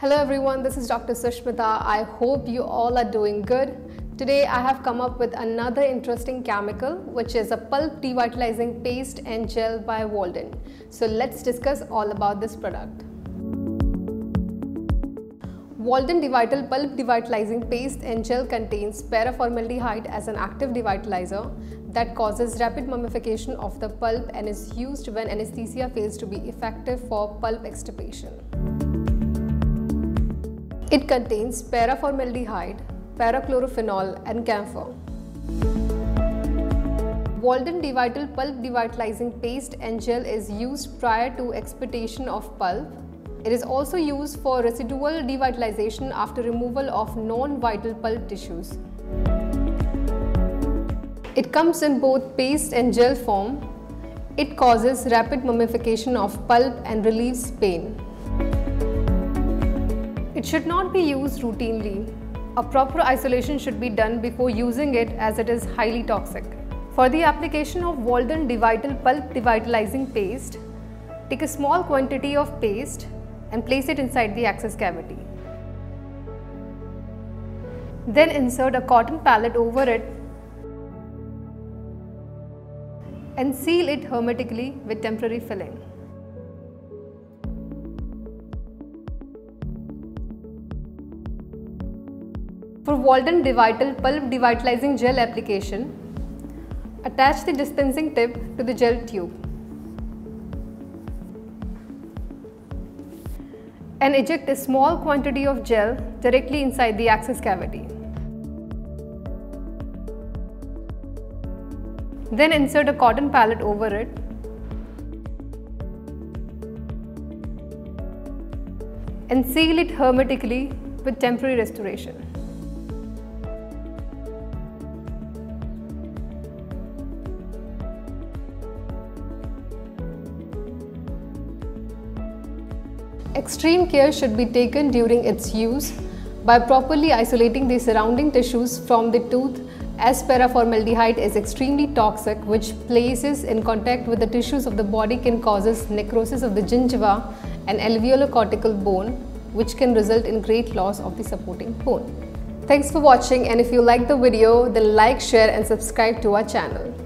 Hello everyone, this is Dr. Sushmita. I hope you all are doing good. Today I have come up with another interesting chemical which is a pulp devitalizing paste and gel by Waldent. So let's discuss all about this product. Waldent Devital Pulp Devitalizing Paste and Gel contains paraformaldehyde as an active devitalizer that causes rapid mummification of the pulp and is used when anesthesia fails to be effective for pulp extirpation. It contains paraformaldehyde, parachlorophenol and camphor. Waldent Devital Pulp Devitalizing Paste and Gel is used prior to extirpation of pulp. It is also used for residual devitalization after removal of non-vital pulp tissues. It comes in both paste and gel form. It causes rapid mummification of pulp and relieves pain. It should not be used routinely. A proper isolation should be done before using it as it is highly toxic. For the application of Waldent Devital Pulp Devitalizing Paste, take a small quantity of paste and place it inside the access cavity. Then insert a cotton pallet over it and seal it hermetically with temporary filling. For Waldent Devital Pulp Devitalizing Gel application, attach the dispensing tip to the gel tube and eject a small quantity of gel directly inside the access cavity. Then insert a cotton pallet over it and seal it hermetically with temporary restoration. Extreme care should be taken during its use by properly isolating the surrounding tissues from the tooth as paraformaldehyde is extremely toxic which places in contact with the tissues of the body can causes necrosis of the gingiva and alveolo-cortical bone which can result in great loss of the supporting bone. Thanks for watching and if you like the video then like, share and subscribe to our channel.